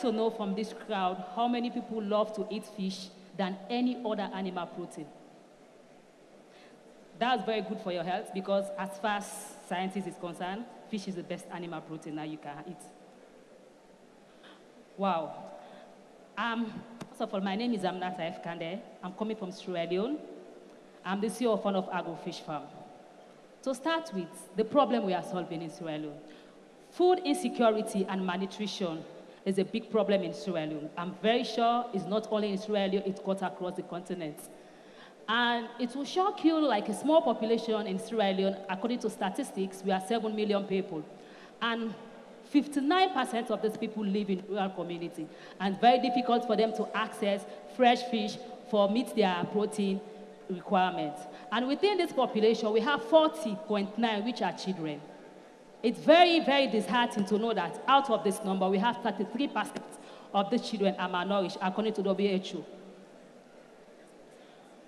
to know from this crowd how many people love to eat fish than any other animal protein. That's very good for your health because as far as scientists is concerned, fish is the best animal protein that you can eat. Wow. Um, first of all, my name is Aminata F. Kande. I'm coming from Sierra Leone. I'm the CEO of one of Agro Fish Farm. To start with, the problem we are solving in Sierra Leone. Food insecurity and malnutrition is a big problem in Sierra Leone. I'm very sure it's not only in Sierra Leone, it's cut across the continent. And it will shock you like a small population in Sierra Leone, according to statistics, we are 7 million people. And 59% of these people live in rural community. And very difficult for them to access fresh fish for meet their protein requirements. And within this population, we have 40.9, which are children. It's very, very disheartening to know that out of this number, we have 33% of the children are malnourished, according to WHO.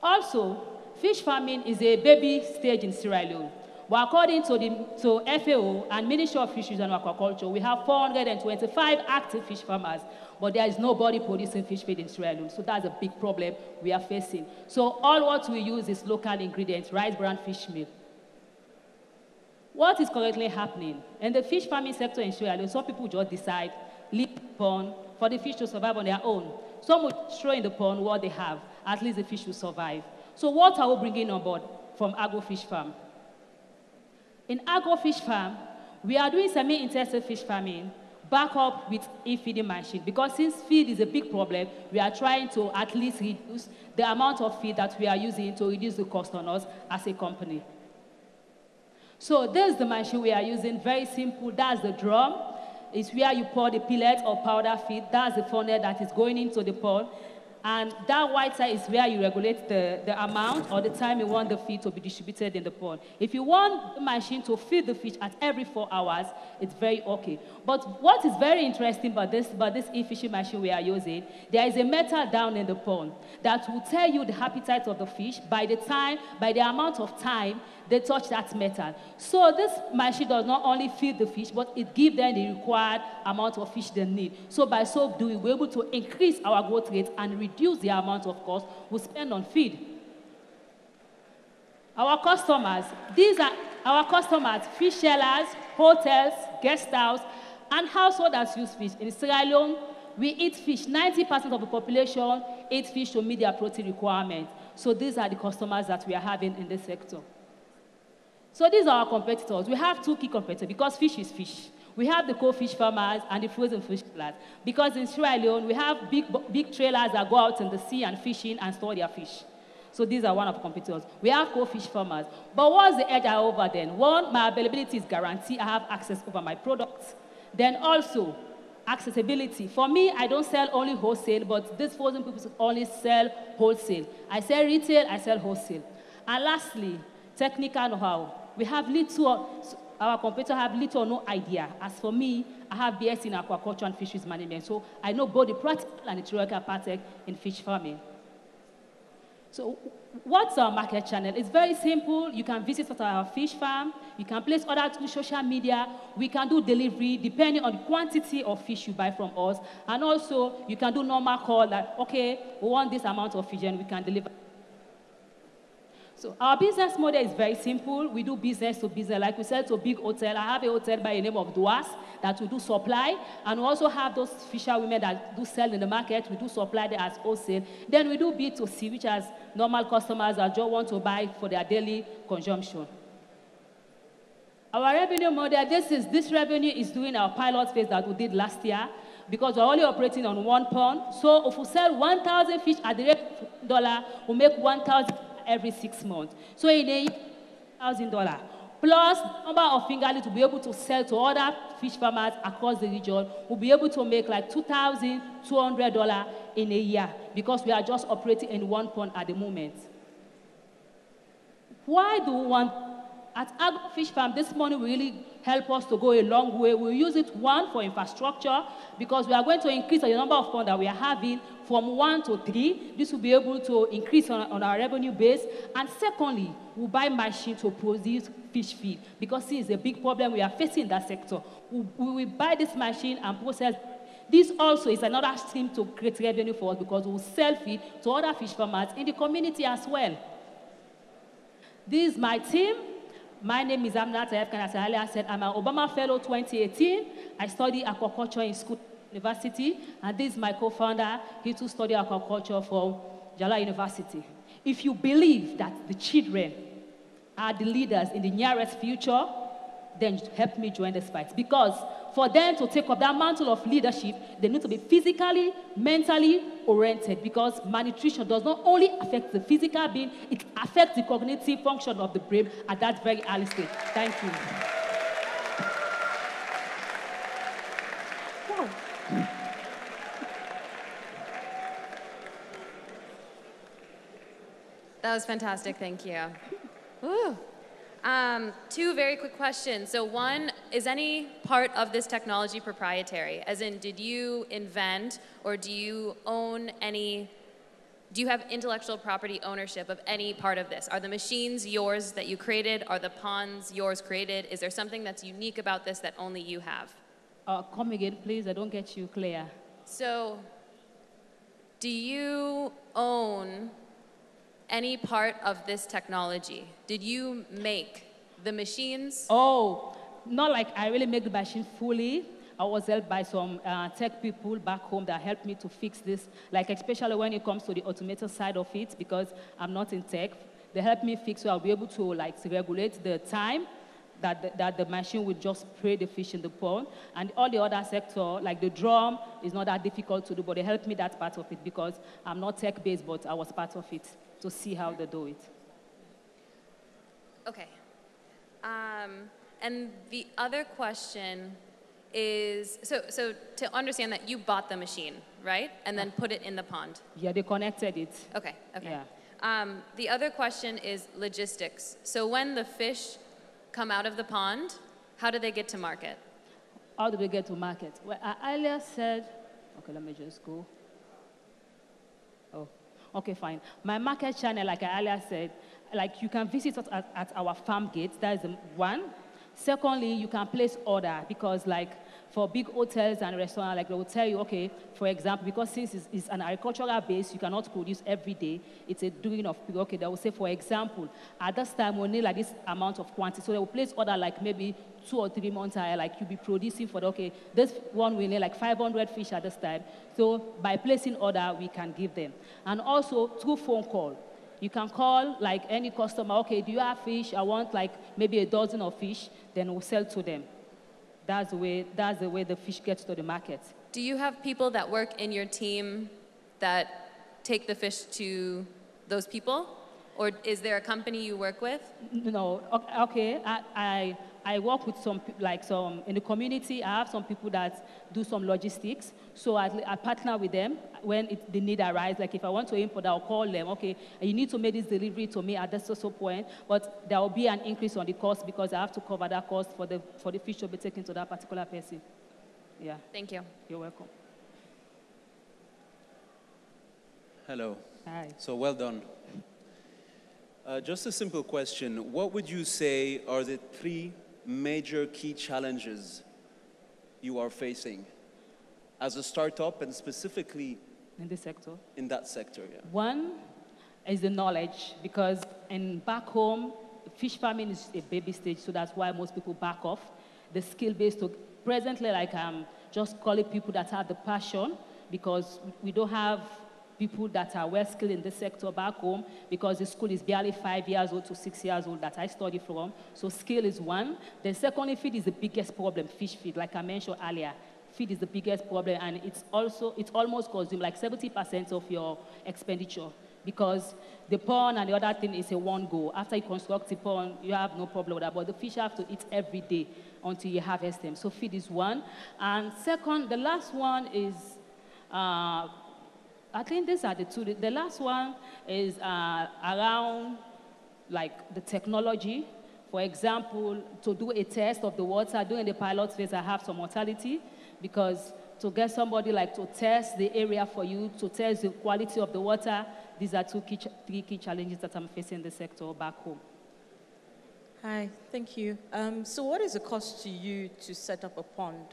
Also, fish farming is a baby stage in Sierra Leone. But according to, the, to FAO and Ministry of Fisheries and Aquaculture, we have 425 active fish farmers, but there is nobody producing fish feed in Sierra Leone. So that's a big problem we are facing. So all what we use is local ingredients, rice bran fish meal. What is currently happening? In the fish farming sector in Sierra some people just decide, leave the pond for the fish to survive on their own. Some will throw in the pond what they have. At least the fish will survive. So what are we bringing on board from Agro Fish Farm? In Agro Fish Farm, we are doing semi-intensive fish farming back up with e-feeding machine because since feed is a big problem, we are trying to at least reduce the amount of feed that we are using to reduce the cost on us as a company. So this is the machine we are using, very simple. That's the drum. It's where you pour the pellet or powder feed. That's the funnel that is going into the pond. And that white side is where you regulate the, the amount or the time you want the feed to be distributed in the pond. If you want the machine to feed the fish at every four hours, it's very okay. But what is very interesting about this, about this e-fishing machine we are using, there is a meter down in the pond that will tell you the appetite of the fish by the time, by the amount of time they touch that metal. So this machine does not only feed the fish, but it gives them the required amount of fish they need. So by so doing, we're able to increase our growth rate and reduce the amount of cost we spend on feed. Our customers, these are our customers, fish sellers, hotels, guest house, and householders use fish. In Sierra Leone, we eat fish. 90% of the population eat fish to meet their protein requirement. So these are the customers that we are having in this sector. So these are our competitors. We have two key competitors because fish is fish. We have the cold fish farmers and the frozen fish sellers. Because in Sierra Leone, we have big, big trailers that go out in the sea and fishing and store their fish. So these are one of the competitors. We have cold fish farmers. But what's the edge over then? One, my availability is guaranteed. I have access over my products. Then also, accessibility. For me, I don't sell only wholesale, but these frozen people only sell wholesale. I sell retail, I sell wholesale. And lastly, technical know-how we have little, our competitors have little or no idea. As for me, I have BS in aquaculture and fisheries management, so I know both the practical and the theoretical part in fish farming. So what's our market channel? It's very simple. You can visit our fish farm. You can place orders through social media. We can do delivery depending on the quantity of fish you buy from us. And also, you can do normal call like, okay, we want this amount of fish and we can deliver so our business model is very simple. We do business to business. Like we said, to big hotel. I have a hotel by the name of Duas that we do supply. And we also have those fisher women that do sell in the market. We do supply them as wholesale. Then we do B2C, which has normal customers that just want to buy for their daily consumption. Our revenue model, this is this revenue is doing our pilot phase that we did last year because we're only operating on one pond. So if we sell 1,000 fish at the rate $1, we make 1,000 every six months. So in a thousand dollar plus number of fingerlings to be able to sell to other fish farmers across the region will be able to make like two thousand two hundred dollar in a year because we are just operating in one pond at the moment. Why do we want at Agro Fish Farm, this money will really help us to go a long way. We'll use it, one, for infrastructure, because we are going to increase the number of ponds that we are having from one to three. This will be able to increase on, on our revenue base. And secondly, we'll buy machines to produce fish feed, because this is a big problem we are facing in that sector. We, we will buy this machine and process This also is another stream to create revenue for us because we'll sell feed to other fish farmers in the community as well. This is my team. My name is Amnat F. As I said, I'm an Obama Fellow 2018. I study aquaculture in school university, and this is my co-founder. He too studied aquaculture from Njala University. If you believe that the children are the leaders in the nearest future, then help me join this fight. Because for them to take up that mantle of leadership, they need to be physically, mentally oriented. Because malnutrition does not only affect the physical being, it affects the cognitive function of the brain at that very early stage. Thank you. That was fantastic. Thank you. Ooh. Um, two very quick questions. So one, is any part of this technology proprietary? As in, did you invent or do you own any, do you have intellectual property ownership of any part of this? Are the machines yours that you created? Are the ponds yours created? Is there something that's unique about this that only you have? Uh, come again, please. I don't get you clear. So, do you own any part of this technology? Did you make the machines? Oh, not like I really make the machine fully. I was helped by some uh, tech people back home that helped me to fix this, like especially when it comes to the automated side of it, because I'm not in tech. They helped me fix so I'll be able to like regulate the time that the, that the machine will just spray the fish in the pond. And all the other sector, like the drum, is not that difficult to do, but they helped me that part of it because I'm not tech-based, but I was part of it to see how they do it. Okay. Um, and the other question is, so, so to understand that you bought the machine, right? And then put it in the pond. Yeah, they connected it. Okay, okay. Yeah. Um, the other question is logistics. So when the fish come out of the pond, how do they get to market? How do they get to market? Well, I earlier said, okay, let me just go. Okay, fine. My market channel, like I earlier said, like you can visit us at, at our farm gate. That is one. Secondly, you can place order because like for big hotels and restaurants, like they will tell you, okay, for example, because since it's, it's, an agricultural base, you cannot produce every day. It's a doing of, okay, they will say, for example, at this time, we need like this amount of quantity. So they will place order like maybe two or three months higher, like you'll be producing for, the, okay, this one we need like 500 fish at this time. So by placing order, we can give them. And also through phone call. You can call like any customer, okay, do you have fish? I want like maybe a dozen of fish, then we'll sell to them. That's the way, that's the, way the fish gets to the market. Do you have people that work in your team that take the fish to those people? Or is there a company you work with? No, okay. I, I, I work with some, like some, in the community, I have some people that do some logistics. So I, I partner with them when it, the need arises. Like if I want to import, I'll call them, okay, you need to make this delivery to me at this social point, but there will be an increase on the cost because I have to cover that cost for the, for the fish to be taken to that particular person. Yeah. Thank you. You're welcome. Hello. Hi. So well done. Uh, just a simple question. What would you say are the three major key challenges you are facing as a startup and specifically in this sector? In that sector, yeah. One is the knowledge because in back home, fish farming is a baby stage, so that's why most people back off. The skill base to presently, like I'm um, just calling people that have the passion because we don't have people that are well skilled in this sector back home because the school is barely five years old to six years old that I study from. So skill is one. The second feed is the biggest problem, fish feed, like I mentioned earlier. Feed is the biggest problem and it's also, it's almost consumed like 70% of your expenditure because the pond and the other thing is a one go. After you construct the pond, you have no problem with that, but the fish have to eat every day until you harvest them. So feed is one. And second, the last one is uh, I think these are the two. The last one is uh, around like the technology. For example, to do a test of the water, during the pilot phase, I have some mortality because to get somebody like to test the area for you, to test the quality of the water, these are two key three key challenges that I'm facing in the sector back home. Hi, thank you. Um, so what is the cost to you to set up a pond?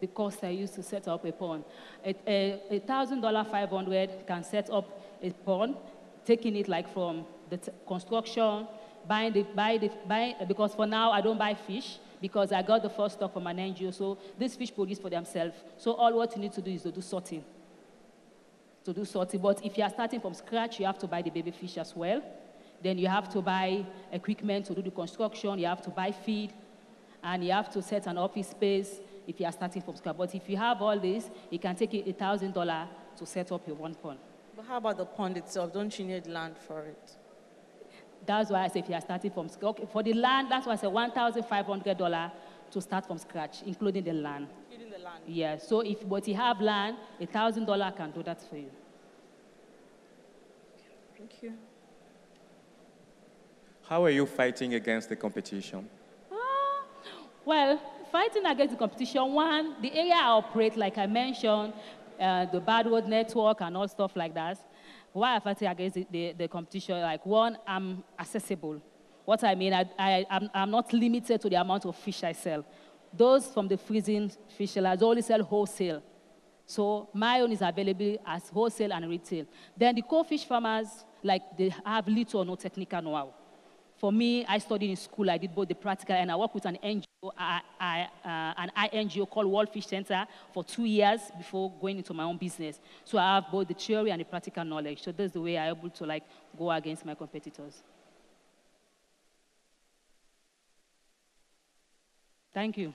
The cost I used to set up a pond. A thousand dollar, five hundred can set up a pond, taking it like from the construction, buying the, buy the, buy, because for now I don't buy fish because I got the first stock from an NGO. So these fish produce for themselves. So all what you need to do is to do sorting. To do sorting. But if you are starting from scratch, you have to buy the baby fish as well. Then you have to buy equipment to do the construction. You have to buy feed. And you have to set an office space if you are starting from scratch. But if you have all this, it can take you $1,000 to set up your one pond. But how about the pond itself? Don't you need land for it? That's why I say if you are starting from scratch. Okay, for the land, that's why I say $1,500 to start from scratch, including the land. Including the land? Yeah, so if but you have land, $1,000 can do that for you. Thank you. How are you fighting against the competition? Uh, well, fighting against the competition, one, the area I operate, like I mentioned, uh, the bad road network and all stuff like that. Why I fight against the, the, the, competition? Like, one, I'm accessible. What I mean, I, I, I'm, I'm not limited to the amount of fish I sell. Those from the freezing fish sellers only sell wholesale. So my own is available as wholesale and retail. Then the core fish farmers, like they have little or no technical know-how. For me, I studied in school. I did both the practical and I worked with an NGO, I, I, uh, an INGO called World Fish Center for two years before going into my own business. So I have both the theory and the practical knowledge. So that's the way I'm able to like go against my competitors. Thank you.